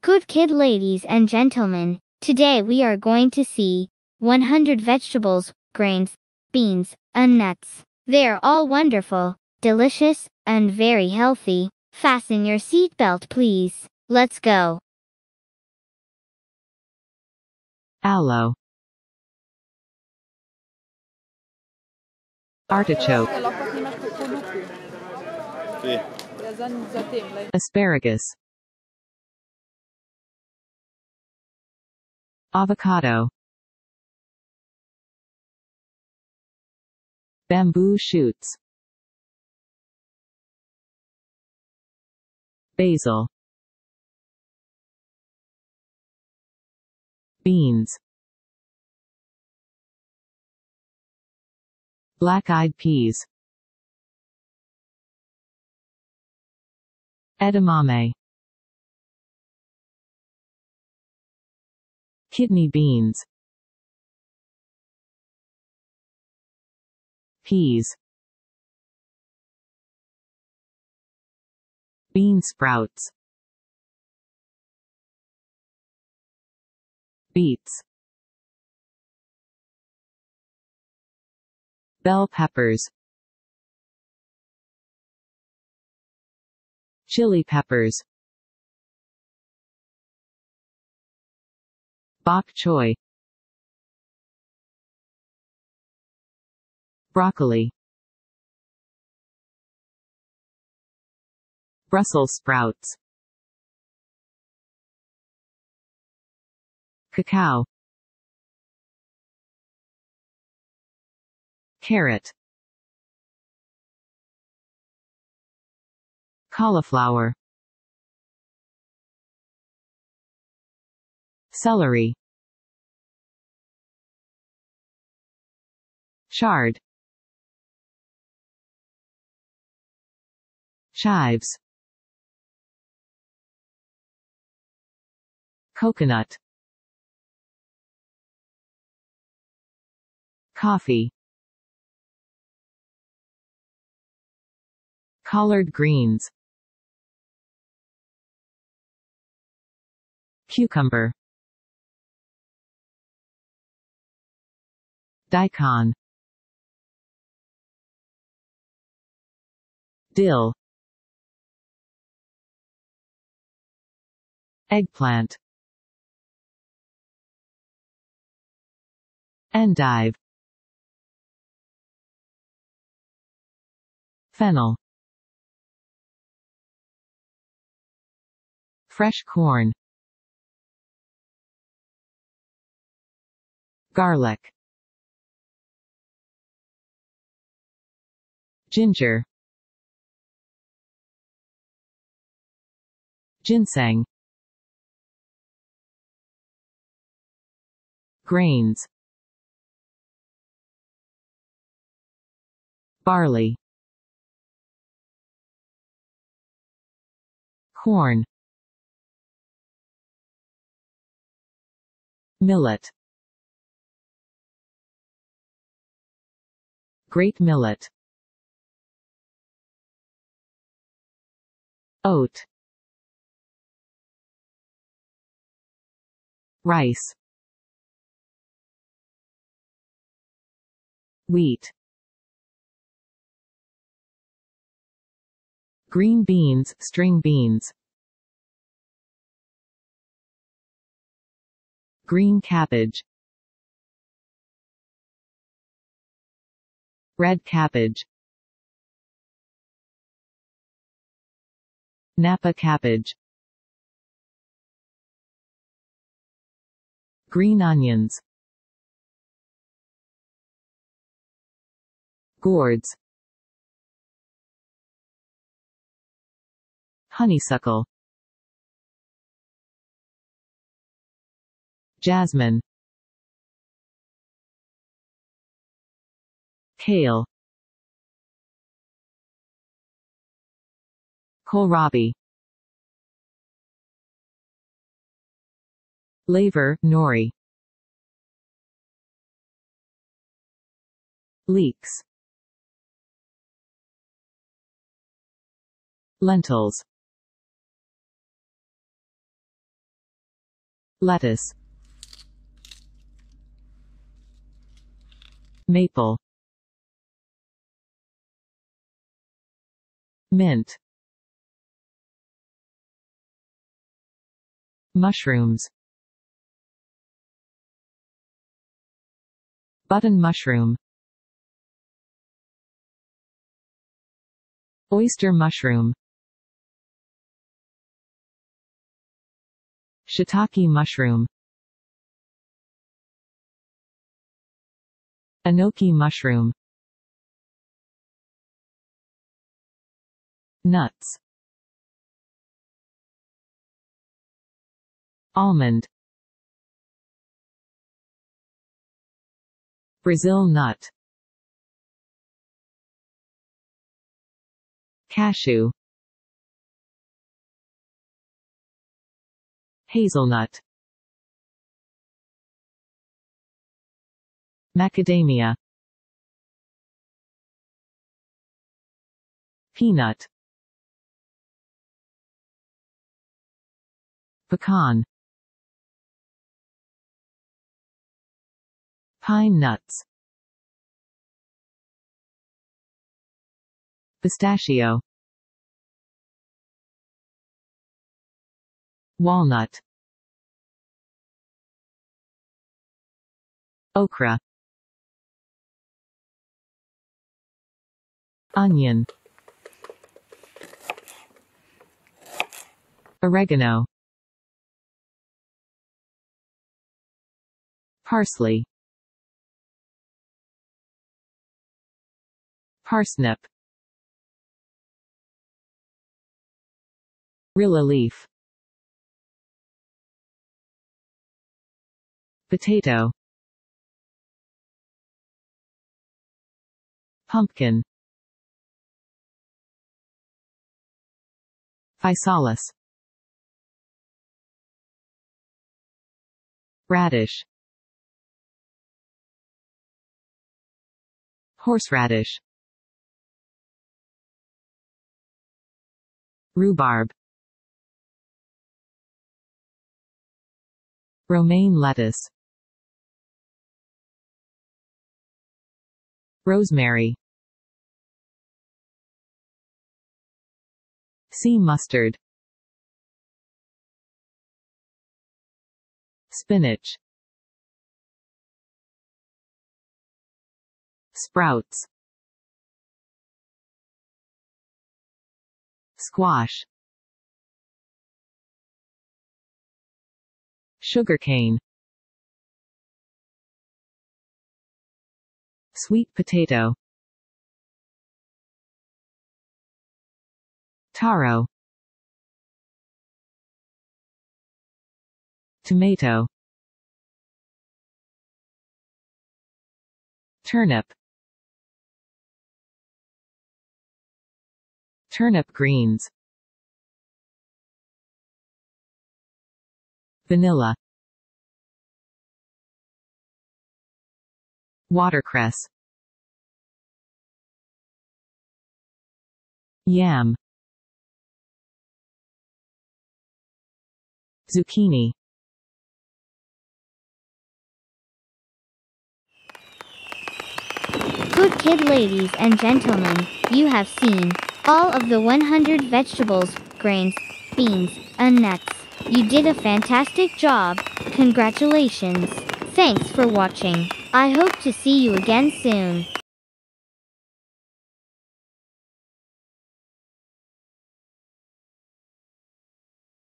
Good kid ladies and gentlemen, today we are going to see 100 vegetables, grains, beans, and nuts. They are all wonderful, delicious, and very healthy. Fasten your seatbelt please. Let's go. aloe, artichoke, แ avocado, bamboo shoots, basil, beans, black-eyed peas, edamame, kidney beans, peas, bean sprouts, beets, bell peppers, chili peppers, bok choy, broccoli, Brussels sprouts, cacao, carrot, cauliflower, celery, chard, chives, coconut, coffee, collard greens, cucumber, daikon, dill, eggplant, endive, fennel, fresh corn, garlic, ginger, ginseng, grains, barley, corn, millet, great millet, oat, rice, wheat, green beans, string beans, green cabbage, red cabbage, Napa cabbage, green onions, gourds, honeysuckle, jasmine, kale, kohlrabi, laver, nori, leeks, lentils, lettuce, maple, mint, mushrooms, button mushroom, oyster mushroom, shiitake mushroom, enoki mushroom, nuts, almond, Brazil nut Cashew Hazelnut Macadamia Peanut Pecan Pine nuts. Pistachio. Walnut. Okra. Onion. Oregano. Parsley Parsnip. Perilla leaf. Potato. Pumpkin. Physalis. Radish. Horseradish Rhubarb. Romaine lettuce. Rosemary. Sea mustard. Spinach. Sprouts Squash Sugarcane Sweet potato Taro Tomato Turnip Turnip greens. Vanilla. Watercress. Yam. Zucchini. Good kid ladies and gentlemen, you have seen all of the 100 vegetables, grains, beans, and nuts. You did a fantastic job. Congratulations. Thanks for watching. I hope to see you again soon.